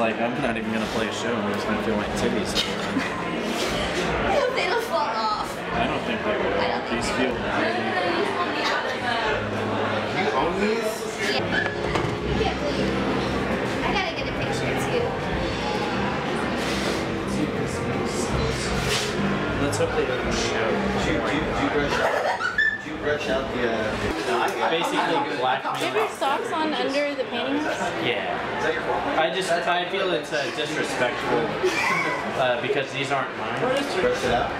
like, I'm not even gonna play a show. I'm just gonna feel my titties. they don't fall off. I don't think they will. I don't think These they feel will. pretty. You own these? Yeah. Yeah, please. I gotta get a picture too. Let's hope they don't show. Did you, did you, did you brush out, did you brush out the, uh, Basically, black Do you have your socks on under the pantyhose? Yeah. Is that your fault? I just, I feel it's uh, disrespectful uh, because these aren't mine. Brush it out?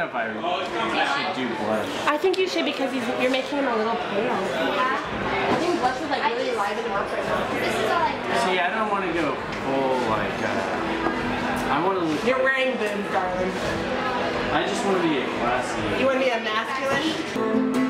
Know if I should do blush. I think you should because he's, you're making him a little pale. Yeah. I think blush would like really liven him up right now. This is all I know. See, I don't want to go full like. Uh, I want to. look You're wearing boobs, darling. I just want to be a classy. You want to be a masculine?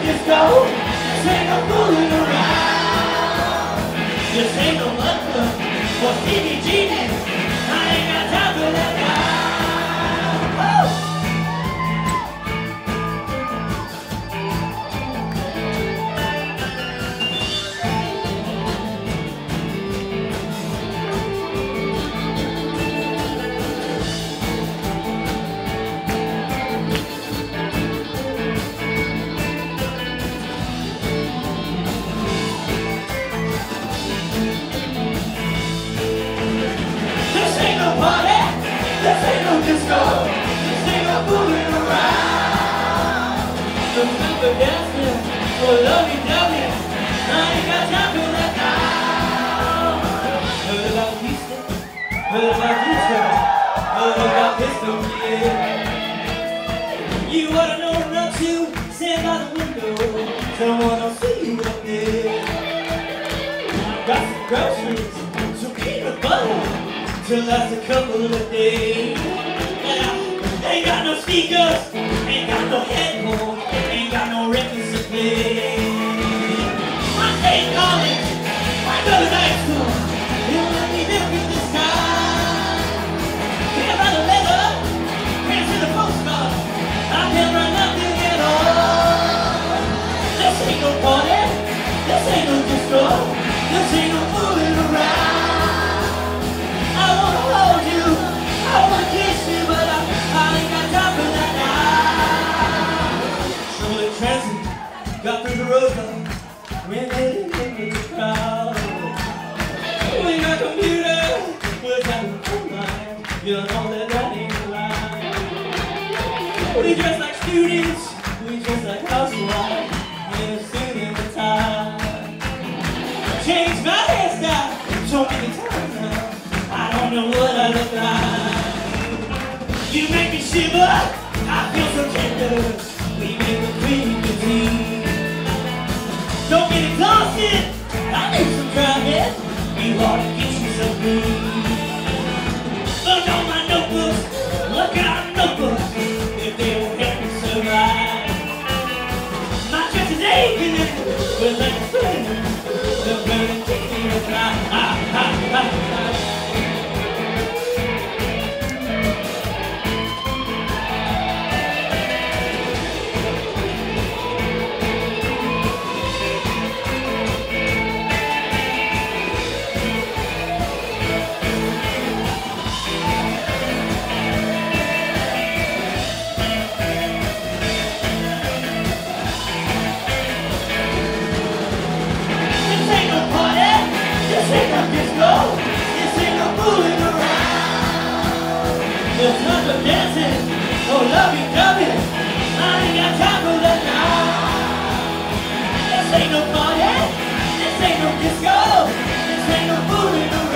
disco, this ain't no fooling around. This ain't no mother for Stevie You ought to know not to stand by the window. See you up. Got some groceries, some peanut butter to last a couple of days. Yeah, ain't got no speakers, ain't got no headphones, this ain't no disco, this ain't no online, you know that that ain't right. We dress like students, we dress like housewives, suit and a tie. Changed my hairstyle so many times now, I don't know what I look like. You make me shiver, I feel so tender, we make a queen tea. Don't get exhausted, I need some driving, you ought to get you some food. Ain't no disco, this ain't no fooling around. There's eh? not no dancing, no lovey-dovey, I ain't got time for that now. This ain't no party, this ain't no disco, this ain't no fooling around.